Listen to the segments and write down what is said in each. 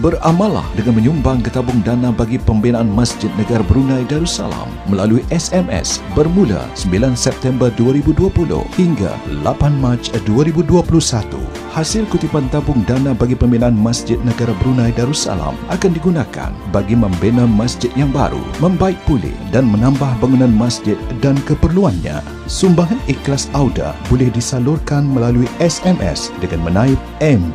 Beramalah dengan menyumbang ke tabung dana bagi pembinaan Masjid Negara Brunei Darussalam melalui SMS bermula 9 September 2020 hingga 8 Mac 2021. Hasil kutipan tabung dana bagi pembinaan Masjid Negara Brunei Darussalam akan digunakan bagi membina masjid yang baru, membaik pulih dan menambah bangunan masjid dan keperluannya. Sumbangan ikhlas Auda boleh disalurkan melalui SMS dengan menaip M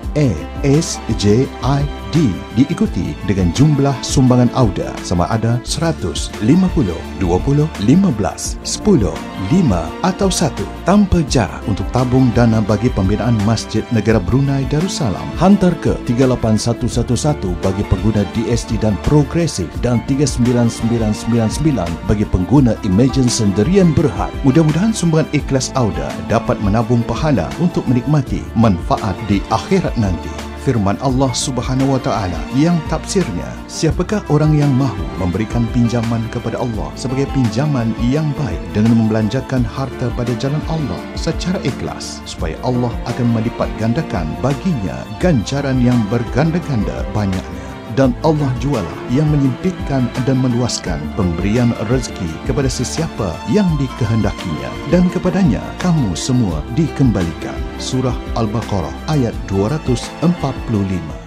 D diikuti dengan jumlah sumbangan Auda sama ada 100, 50, 20, 15, 10, 5 atau 1 tanpa jarak untuk tabung dana bagi pembinaan Masjid Negara Brunei Darussalam hantar ke 38111 bagi pengguna DST dan Progresif dan 39999 bagi pengguna Imagine Sendirian Berhad. Mudah-mudahan sumbangan ikhlas Auda dapat menabung pahala untuk menikmati manfaat di akhirat nanti firman Allah Subhanahu wa taala yang tafsirnya siapakah orang yang mahu memberikan pinjaman kepada Allah sebagai pinjaman yang baik dengan membelanjakan harta pada jalan Allah secara ikhlas supaya Allah akan melipat gandakan baginya ganjaran yang berganda-ganda banyaknya dan Allah jualah yang menyempitkan dan meluaskan pemberian rezeki kepada sesiapa yang dikehendakinya dan kepadanya kamu semua dikembalikan. Surah Al-Baqarah ayat 245.